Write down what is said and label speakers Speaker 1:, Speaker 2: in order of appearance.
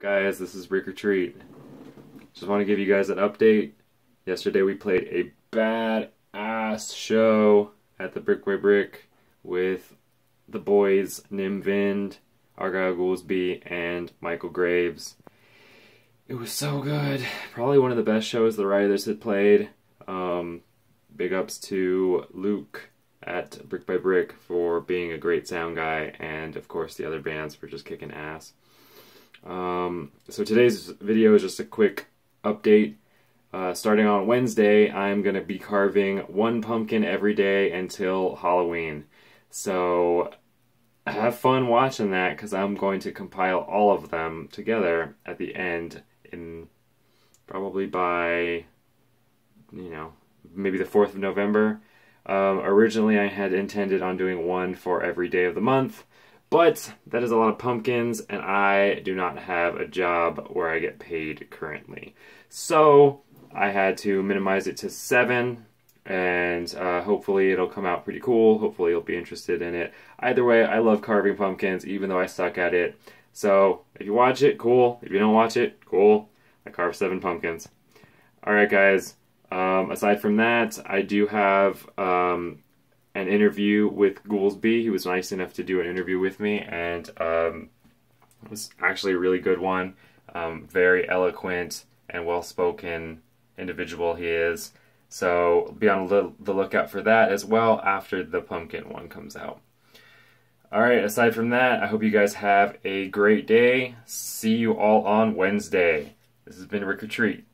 Speaker 1: Guys, this is Rikk R Treat. Just want to give you guys an update. Yesterday we played a bad ass show at the Brick by Brick with the boys Nim Vind, Argyle Goolsby, and Michale Graves. It was so good. Probably one of the best shows the Riders had played. Um, big ups to Luke at Brick by Brick for being a great sound guy, and of course the other bands for just kicking ass. Um, so today's video is just a quick update. Uh, starting on Wednesday, I'm going to be carving one pumpkin every day until Halloween. So have fun watching that because I'm going to compile all of them together at the end in probably by, you know, maybe the 4th of November. Um, originally, I had intended on doing one for every day of the month, but that is a lot of pumpkins, and I do not have a job where I get paid currently. So I had to minimize it to seven, and uh, hopefully it'll come out pretty cool. Hopefully you'll be interested in it. Either way, I love carving pumpkins, even though I suck at it. So if you watch it, cool. If you don't watch it, cool. I carved seven pumpkins. Alright guys, um, aside from that, I do have um, an interview with Goolsby. He was nice enough to do an interview with me, and um, it was actually a really good one. Um, very eloquent and well spoken individual he is. So be on the lookout for that as well after the pumpkin one comes out. Alright, aside from that, I hope you guys have a great day. See you all on Wednesday. This has been Rikk R Treat.